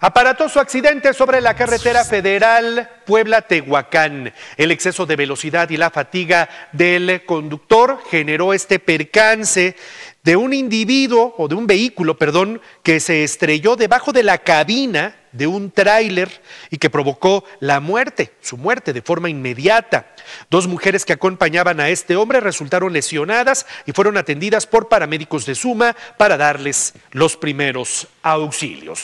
Aparatoso accidente sobre la carretera federal Puebla-Tehuacán. El exceso de velocidad y la fatiga del conductor generó este percance de un individuo o de un vehículo, perdón, que se estrelló debajo de la cabina de un tráiler y que provocó la muerte, su muerte de forma inmediata. Dos mujeres que acompañaban a este hombre resultaron lesionadas y fueron atendidas por paramédicos de Suma para darles los primeros auxilios.